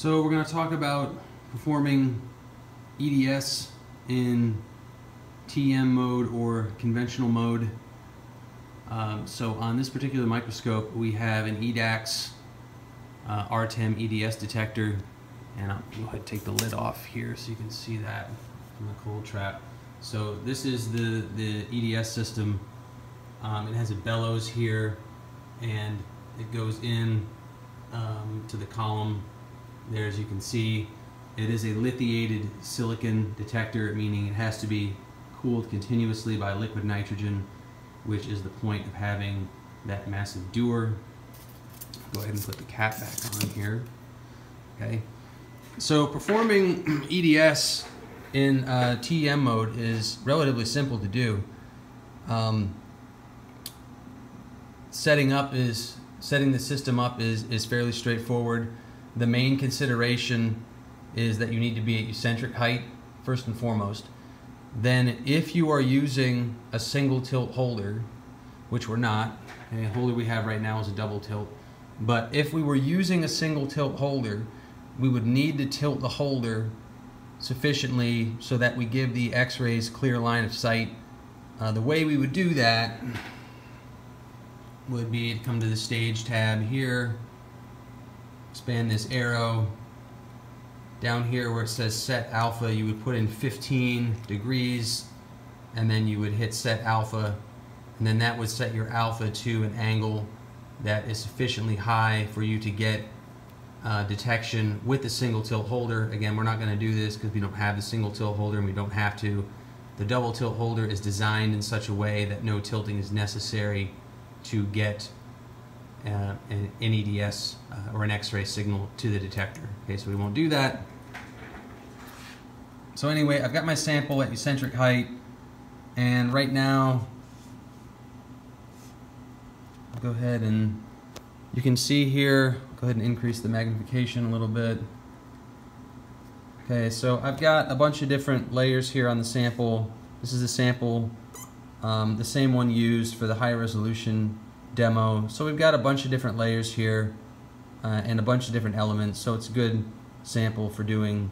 So we're going to talk about performing EDS in TEM mode or conventional mode. Um, so on this particular microscope we have an EDAX uh, RTEM EDS detector and I'll go ahead and take the lid off here so you can see that from the cold trap. So this is the, the EDS system. Um, it has a bellows here and it goes in um, to the column there as you can see it is a lithiated silicon detector meaning it has to be cooled continuously by liquid nitrogen which is the point of having that massive Dewar. Go ahead and put the cap back on here. Okay. So performing EDS in uh, TEM mode is relatively simple to do. Um, setting up is setting the system up is, is fairly straightforward. The main consideration is that you need to be at eccentric height, first and foremost. Then if you are using a single tilt holder, which we're not, the holder we have right now is a double tilt, but if we were using a single tilt holder, we would need to tilt the holder sufficiently so that we give the x-rays clear line of sight. Uh, the way we would do that would be to come to the stage tab here, expand this arrow. Down here where it says set alpha, you would put in 15 degrees and then you would hit set alpha and then that would set your alpha to an angle that is sufficiently high for you to get uh, detection with the single tilt holder. Again, we're not going to do this because we don't have the single tilt holder and we don't have to. The double tilt holder is designed in such a way that no tilting is necessary to get uh, an EDS uh, or an X-ray signal to the detector. Okay, so we won't do that. So anyway, I've got my sample at eccentric height, and right now, I'll go ahead and you can see here, go ahead and increase the magnification a little bit. Okay, so I've got a bunch of different layers here on the sample. This is a sample, um, the same one used for the high resolution demo. So we've got a bunch of different layers here uh, and a bunch of different elements. So it's a good sample for doing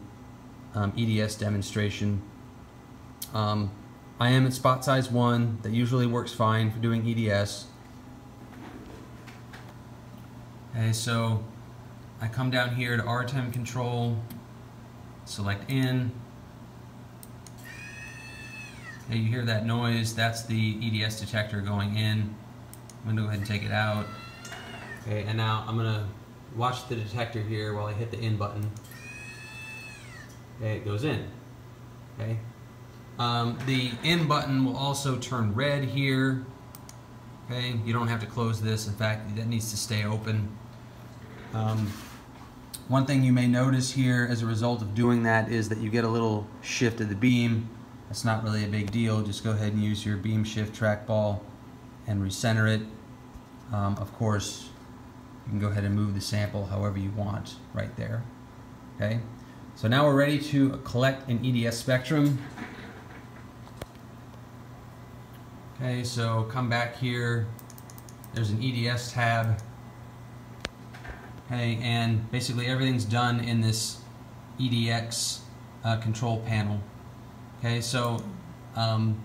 um, EDS demonstration. Um, I am at spot size 1. That usually works fine for doing EDS. Okay, so I come down here to RTEM control, select in. Okay, you hear that noise, that's the EDS detector going in. I'm gonna go ahead and take it out. Okay, and now I'm gonna watch the detector here while I hit the in button. Okay, it goes in. Okay. Um, the in button will also turn red here. Okay, you don't have to close this. In fact, that needs to stay open. Um, one thing you may notice here as a result of doing that is that you get a little shift of the beam. That's not really a big deal. Just go ahead and use your beam shift trackball and recenter it. Um, of course, you can go ahead and move the sample however you want right there. Okay, so now we're ready to collect an EDS spectrum. Okay, so come back here. There's an EDS tab. Okay, and basically everything's done in this EDX uh, control panel. Okay, so um,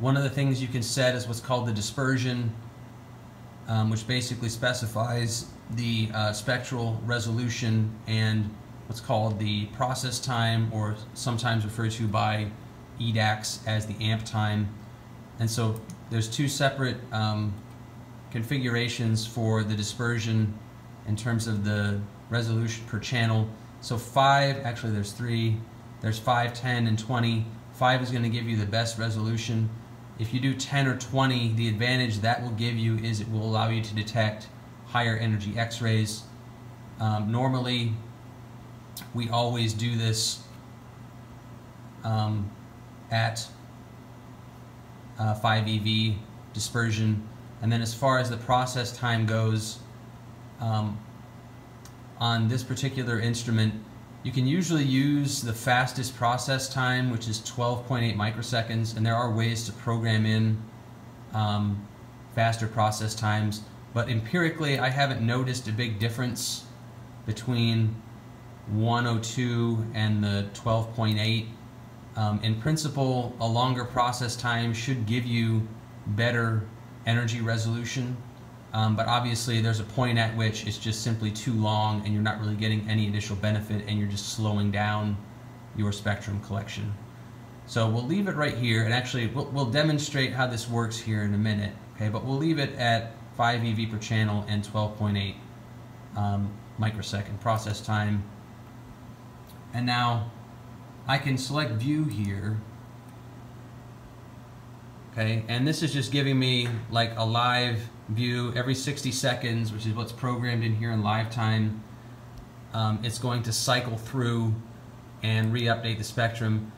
one of the things you can set is what's called the dispersion, um, which basically specifies the uh, spectral resolution and what's called the process time, or sometimes referred to by EDAX as the amp time. And so there's two separate um, configurations for the dispersion in terms of the resolution per channel. So five, actually there's three, there's 5, 10, and 20. 5 is going to give you the best resolution. If you do 10 or 20, the advantage that will give you is it will allow you to detect higher energy x-rays. Um, normally, we always do this um, at uh, 5 EV dispersion. And then as far as the process time goes, um, on this particular instrument, you can usually use the fastest process time, which is 12.8 microseconds, and there are ways to program in um, faster process times. But empirically, I haven't noticed a big difference between 102 and the 12.8. Um, in principle, a longer process time should give you better energy resolution, um, but obviously there's a point at which it's just simply too long and you're not really getting any additional benefit and you're just slowing down your spectrum collection. So we'll leave it right here and actually we'll, we'll demonstrate how this works here in a minute, okay, but we'll leave it at 5 EV per channel and 12.8 um, microsecond process time. And now I can select view here. Okay, and this is just giving me like a live view every 60 seconds, which is what's programmed in here in live time. Um, it's going to cycle through and re-update the spectrum.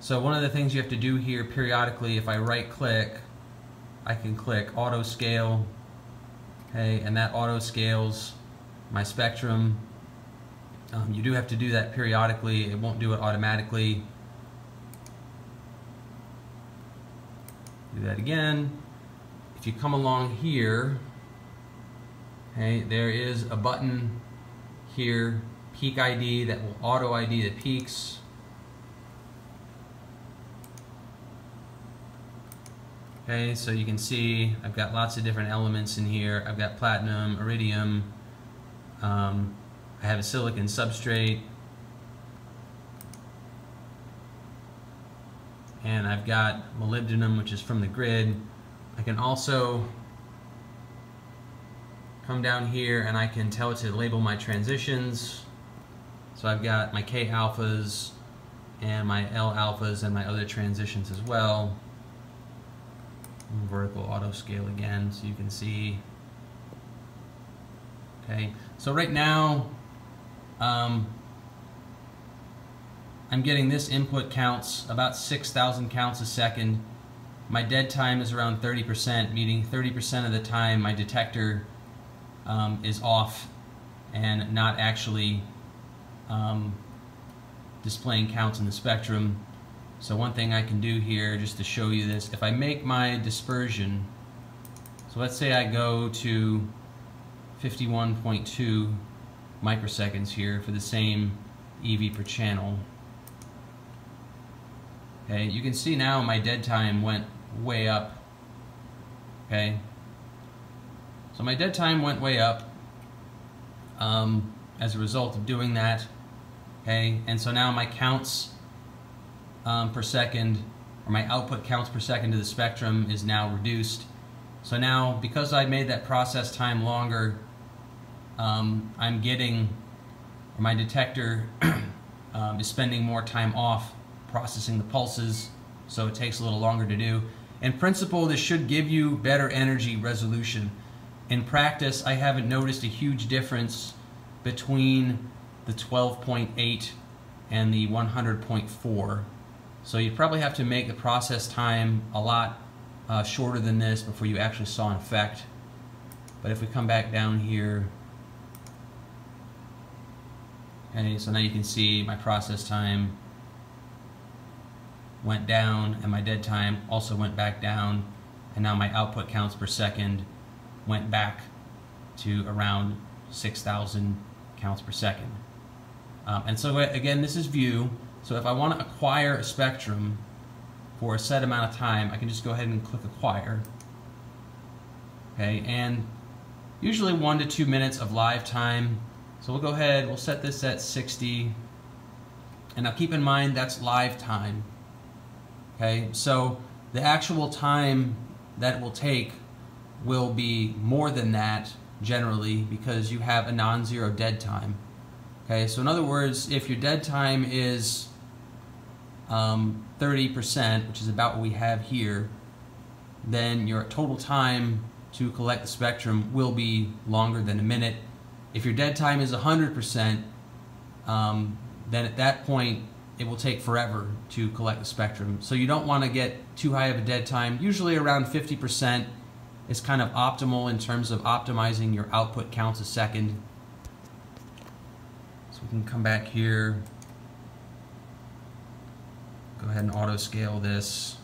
So one of the things you have to do here periodically, if I right click, I can click auto scale, okay, and that auto scales my spectrum um, you do have to do that periodically. It won't do it automatically. Do that again. If you come along here, okay, there is a button here, peak ID, that will auto ID the peaks. Okay, so you can see I've got lots of different elements in here. I've got platinum, iridium, um, I have a silicon substrate and I've got molybdenum which is from the grid. I can also come down here and I can tell it to label my transitions. So I've got my K alphas and my L alphas and my other transitions as well. Vertical auto scale again so you can see. Okay, so right now um, I'm getting this input counts about 6,000 counts a second. My dead time is around 30%, meaning 30% of the time my detector um, is off and not actually um, displaying counts in the spectrum. So one thing I can do here, just to show you this, if I make my dispersion, so let's say I go to 51.2 microseconds here for the same EV per channel. Okay, you can see now my dead time went way up. Okay, so my dead time went way up um, as a result of doing that. Okay, and so now my counts um, per second, or my output counts per second to the spectrum is now reduced. So now, because I made that process time longer, um, I'm getting, or my detector um, is spending more time off processing the pulses, so it takes a little longer to do. In principle, this should give you better energy resolution. In practice, I haven't noticed a huge difference between the 12.8 and the 100.4. So you probably have to make the process time a lot uh, shorter than this before you actually saw an effect. But if we come back down here, Okay, so now you can see my process time went down and my dead time also went back down and now my output counts per second went back to around 6,000 counts per second. Um, and so again, this is view. So if I want to acquire a spectrum for a set amount of time, I can just go ahead and click acquire. Okay, and usually one to two minutes of live time so we'll go ahead, we'll set this at 60. And now keep in mind that's live time. Okay, so the actual time that it will take will be more than that generally because you have a non-zero dead time. Okay, so in other words, if your dead time is 30%, um, which is about what we have here, then your total time to collect the spectrum will be longer than a minute if your dead time is 100%, um, then at that point it will take forever to collect the spectrum. So you don't want to get too high of a dead time. Usually around 50% is kind of optimal in terms of optimizing your output counts a second. So we can come back here, go ahead and auto scale this.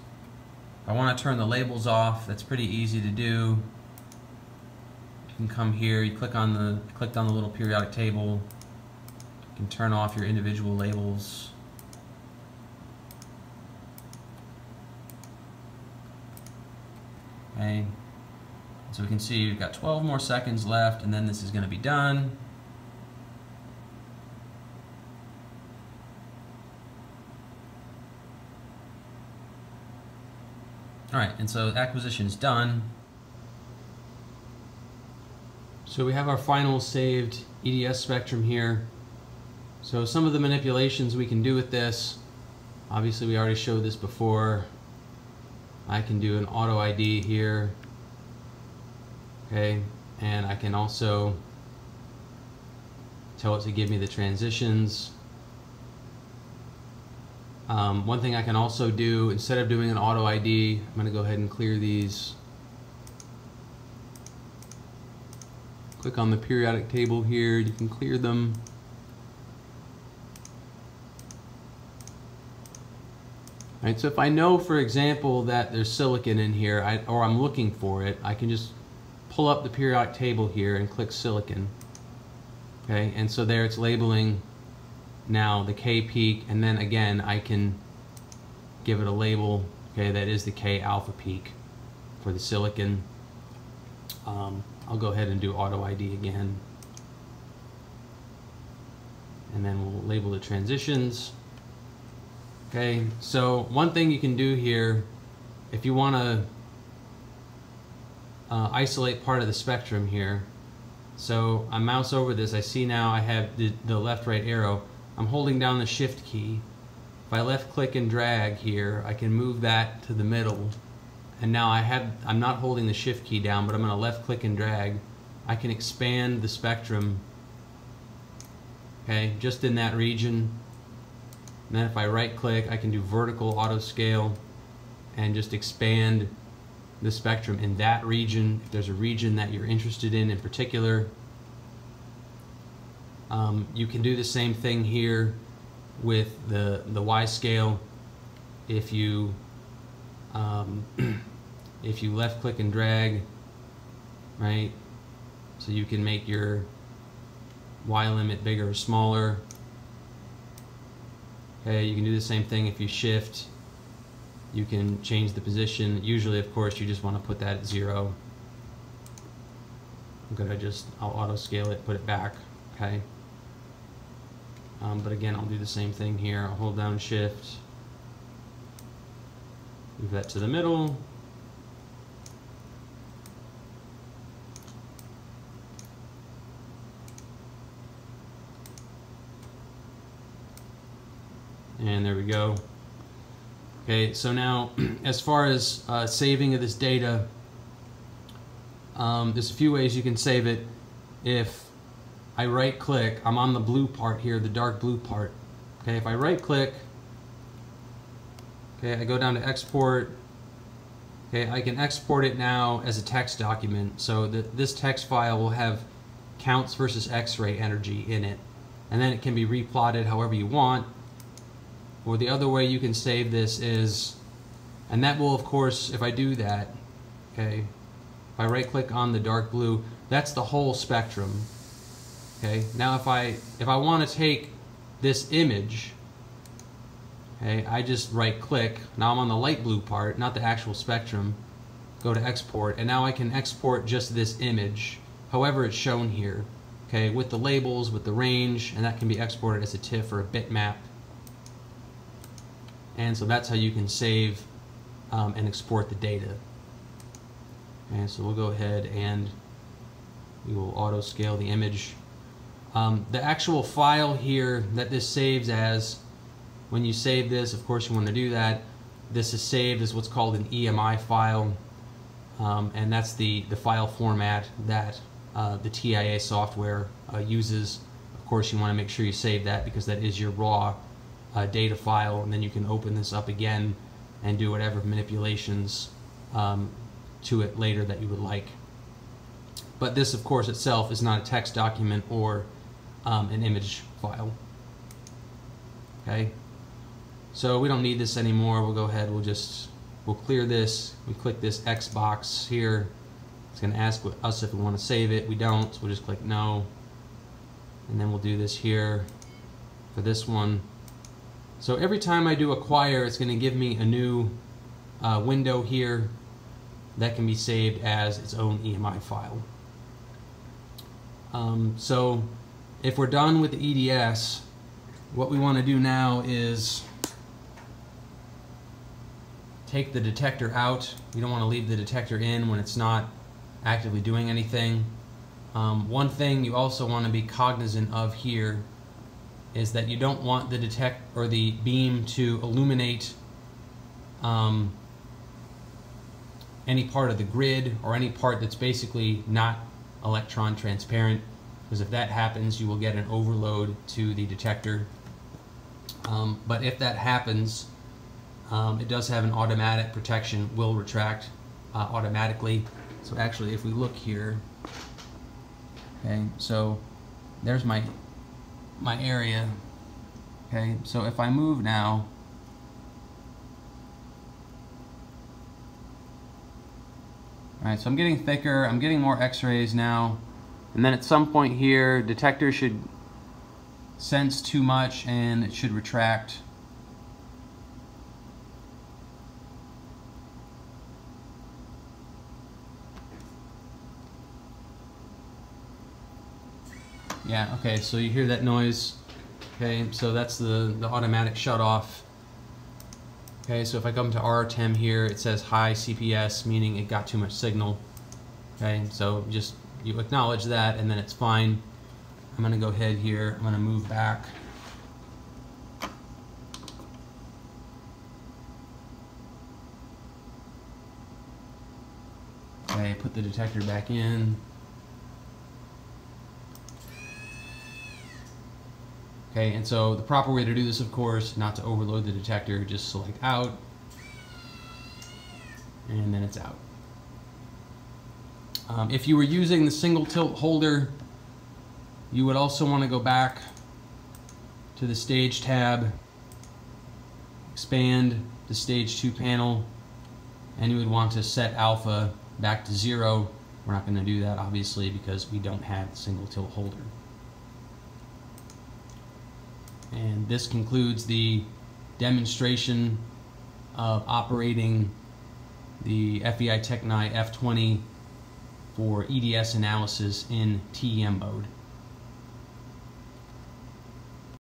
If I want to turn the labels off, that's pretty easy to do. You can come here, you click on the clicked on the little periodic table, You can turn off your individual labels. Okay, so we can see we've got 12 more seconds left and then this is going to be done. All right, and so acquisition is done. So we have our final saved EDS spectrum here. So some of the manipulations we can do with this, obviously we already showed this before. I can do an auto ID here, okay, and I can also tell it to give me the transitions. Um, one thing I can also do, instead of doing an auto ID, I'm going to go ahead and clear these. Click on the periodic table here, you can clear them. Right, so if I know, for example, that there's silicon in here, I, or I'm looking for it, I can just pull up the periodic table here and click silicon. Okay, and so there it's labeling now the K peak and then again I can give it a label okay that is the K alpha peak for the silicon. Um, I'll go ahead and do auto ID again. And then we'll label the transitions okay so one thing you can do here if you want to uh, isolate part of the spectrum here so I mouse over this I see now I have the, the left right arrow I'm holding down the shift key. If I left click and drag here, I can move that to the middle. And now I have, I'm not holding the shift key down, but I'm gonna left click and drag. I can expand the spectrum, okay, just in that region. And then if I right click, I can do vertical auto scale and just expand the spectrum in that region. If there's a region that you're interested in in particular, um, you can do the same thing here with the, the Y scale. If you, um, if you left click and drag, right? So you can make your Y limit bigger or smaller. Okay, you can do the same thing if you shift. You can change the position. Usually, of course, you just want to put that at zero. I'm gonna just, I'll auto scale it, put it back, okay? Um, but again, I'll do the same thing here. I'll hold down shift, move that to the middle. And there we go. Okay, so now as far as uh, saving of this data, um, there's a few ways you can save it. If I right click, I'm on the blue part here, the dark blue part. Okay, if I right click, okay, I go down to export, okay, I can export it now as a text document. So the, this text file will have counts versus x-ray energy in it. And then it can be replotted however you want. Or the other way you can save this is, and that will of course, if I do that, okay, if I right click on the dark blue, that's the whole spectrum. Okay, now if I if I want to take this image, okay, I just right click. Now I'm on the light blue part, not the actual spectrum. Go to export, and now I can export just this image, however it's shown here. Okay, with the labels, with the range, and that can be exported as a TIFF or a bitmap. And so that's how you can save um, and export the data. And so we'll go ahead and we will auto scale the image um, the actual file here that this saves as, when you save this, of course you want to do that, this is saved as what's called an EMI file, um, and that's the, the file format that uh, the TIA software uh, uses. Of course you want to make sure you save that because that is your raw uh, data file, and then you can open this up again and do whatever manipulations um, to it later that you would like. But this, of course, itself is not a text document or um, an image file. Okay, so we don't need this anymore. We'll go ahead, we'll just, we'll clear this. We click this X box here. It's gonna ask us if we wanna save it. We don't, so we'll just click no. And then we'll do this here. for this one. So every time I do acquire, it's going to give me a new uh, window here that can be saved as its own EMI file. Um, so if we're done with the EDS, what we want to do now is take the detector out. You don't want to leave the detector in when it's not actively doing anything. Um, one thing you also want to be cognizant of here is that you don't want the detect or the beam to illuminate um, any part of the grid or any part that's basically not electron transparent because if that happens you will get an overload to the detector. Um, but if that happens um, it does have an automatic protection will retract uh, automatically. So actually if we look here okay so there's my my area okay so if I move now Alright, so I'm getting thicker, I'm getting more x-rays now. And then at some point here, detector should sense too much and it should retract. Yeah, okay, so you hear that noise. Okay, so that's the, the automatic shut off. Okay, so if I come to RTEM here, it says high CPS, meaning it got too much signal. Okay, so just you acknowledge that and then it's fine. I'm gonna go ahead here, I'm gonna move back. Okay, put the detector back in. Okay, and so the proper way to do this, of course, not to overload the detector, just select out, and then it's out. Um, if you were using the single tilt holder, you would also want to go back to the stage tab, expand the stage 2 panel, and you would want to set alpha back to zero. We're not going to do that, obviously, because we don't have the single tilt holder. And this concludes the demonstration of operating the FEI Tecnai F20 for EDS analysis in TEM mode.